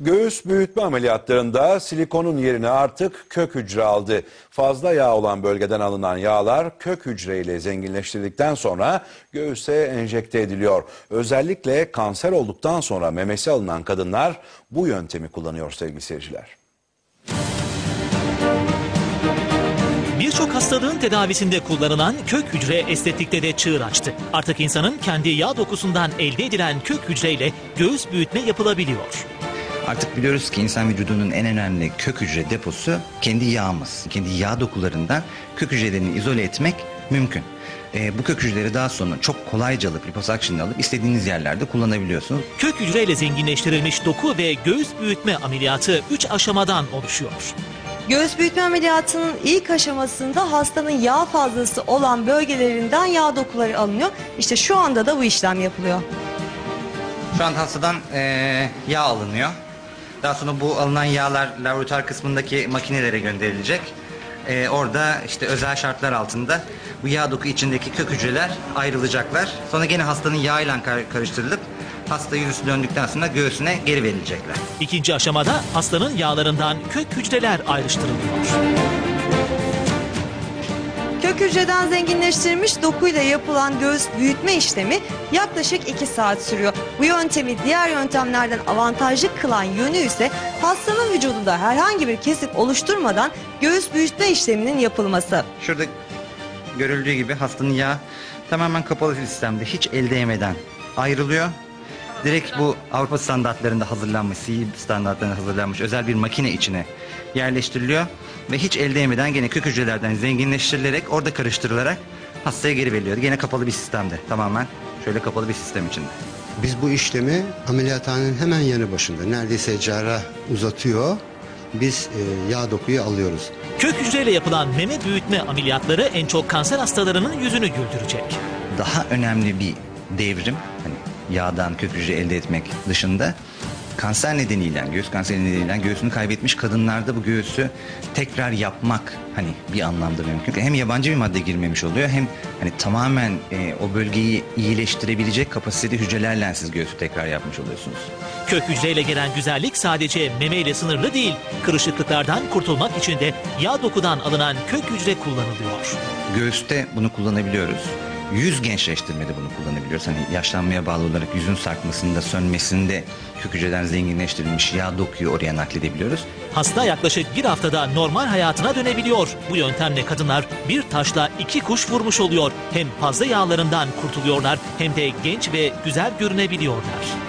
Göğüs büyütme ameliyatlarında silikonun yerine artık kök hücre aldı. Fazla yağ olan bölgeden alınan yağlar kök hücreyle zenginleştirdikten sonra göğüse enjekte ediliyor. Özellikle kanser olduktan sonra memesi alınan kadınlar bu yöntemi kullanıyor sevgili seyirciler. Birçok hastalığın tedavisinde kullanılan kök hücre estetikte de çığır açtı. Artık insanın kendi yağ dokusundan elde edilen kök hücreyle göğüs büyütme yapılabiliyor. Artık biliyoruz ki insan vücudunun en önemli kök hücre deposu kendi yağımız. Kendi yağ dokularından kök hücrelerini izole etmek mümkün. Ee, bu kök hücreleri daha sonra çok kolayca alıp liposakşını alıp istediğiniz yerlerde kullanabiliyorsunuz. Kök hücreyle zenginleştirilmiş doku ve göğüs büyütme ameliyatı 3 aşamadan oluşuyor. Göğüs büyütme ameliyatının ilk aşamasında hastanın yağ fazlası olan bölgelerinden yağ dokuları alınıyor. İşte şu anda da bu işlem yapılıyor. Şu an hastadan eee, yağ alınıyor. Daha sonra bu alınan yağlar laboratuvar kısmındaki makinelere gönderilecek. Eee, orada işte özel şartlar altında bu yağ doku içindeki kök hücreler ayrılacaklar. Sonra gene hastanın yağıyla kar- karıştırılıp hasta yüzüstü döndükten sonra göğsüne geri verilecekler. İkinci aşamada hastanın yağlarından kök hücreler ayrıştırılıyor. Kök hücreden zenginleştirilmiş dokuyla yapılan göğüs büyütme işlemi yaklaşık 2 saat sürüyor. Bu yöntemi diğer yöntemlerden avantajlı kılan yönü ise hastanın vücudunda herhangi bir kesik oluşturmadan göğüs büyütme işleminin yapılması. Şurada görüldüğü gibi hastanın yağı tamamen kapalı sistemde hiç el değmeden ayrılıyor. Direkt bu Avrupa standartlarında hazırlanmış, CE standartlarında hazırlanmış özel bir makine içine yerleştiriliyor. Ve hiç el değmeden gene kök hücrelerden zenginleştirilerek orada karıştırılarak hastaya geri veriliyor. Gene kapalı bir sistemde tamamen şöyle kapalı bir sistem içinde. Biz bu işlemi ameliyathanenin hemen yanı başında neredeyse cerrah uzatıyor. Biz e, yağ dokuyu alıyoruz. Kök hücreyle yapılan meme büyütme ameliyatları en çok kanser hastalarının yüzünü güldürecek. daha önemli bir devrim hani yağdan kök hücre elde etmek dışında kanser nedeniyle göğüs kanseri nedeniyle göğsünü kaybetmiş kadınlarda bu göğüsü tekrar yapmak hani bir anlamda mümkün. Hem yabancı bir madde girmemiş oluyor hem hani tamamen e, o bölgeyi iyileştirebilecek kapasitede hücrelerle siz göğsü tekrar yapmış oluyorsunuz. Kök hücreyle gelen güzellik sadece meme ile sınırlı değil. Kırışıklıklardan kurtulmak için de yağ dokudan alınan kök hücre kullanılıyor. Göğüste bunu kullanabiliyoruz. Yüz gençleştirmede bunu kullanabiliyoruz. Hani yaşlanmaya bağlı olarak yüzün sarkmasında, sönmesinde kök zenginleştirilmiş yağ dokuyu oraya nakledebiliyoruz. Hasta yaklaşık bir haftada normal hayatına dönebiliyor. Bu yöntemle kadınlar bir taşla iki kuş vurmuş oluyor. Hem fazla yağlarından kurtuluyorlar hem de genç ve güzel görünebiliyorlar.